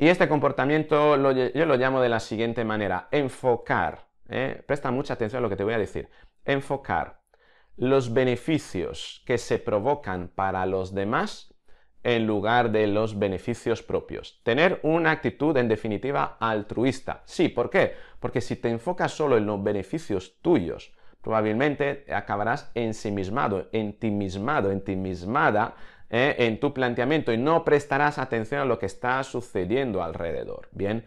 Y este comportamiento yo lo llamo de la siguiente manera, enfocar. ¿eh? Presta mucha atención a lo que te voy a decir. Enfocar los beneficios que se provocan para los demás en lugar de los beneficios propios. Tener una actitud, en definitiva, altruista. Sí, ¿por qué? Porque si te enfocas solo en los beneficios tuyos, probablemente acabarás ensimismado, entimismado, entimismada ¿eh? en tu planteamiento y no prestarás atención a lo que está sucediendo alrededor. Bien,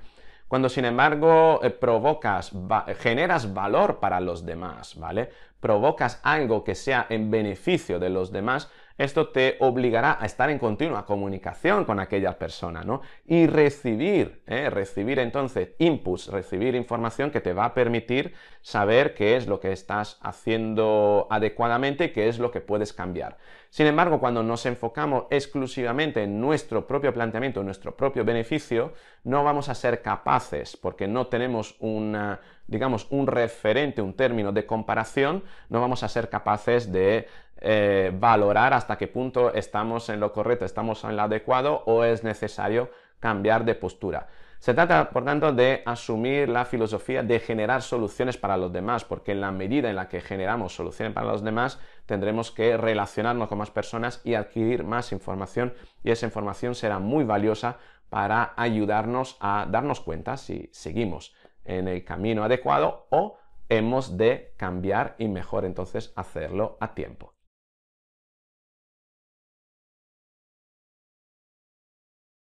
cuando sin embargo eh, provocas, generas valor para los demás, ¿vale? Provocas algo que sea en beneficio de los demás, esto te obligará a estar en continua comunicación con aquella persona, ¿no? Y recibir, ¿eh? recibir entonces inputs, recibir información que te va a permitir saber qué es lo que estás haciendo adecuadamente y qué es lo que puedes cambiar. Sin embargo, cuando nos enfocamos exclusivamente en nuestro propio planteamiento, en nuestro propio beneficio, no vamos a ser capaces, porque no tenemos una, digamos, un referente, un término de comparación, no vamos a ser capaces de eh, valorar hasta qué punto estamos en lo correcto, estamos en lo adecuado o es necesario cambiar de postura. Se trata, por tanto, de asumir la filosofía de generar soluciones para los demás, porque en la medida en la que generamos soluciones para los demás, tendremos que relacionarnos con más personas y adquirir más información, y esa información será muy valiosa para ayudarnos a darnos cuenta si seguimos en el camino adecuado o hemos de cambiar y mejor entonces hacerlo a tiempo.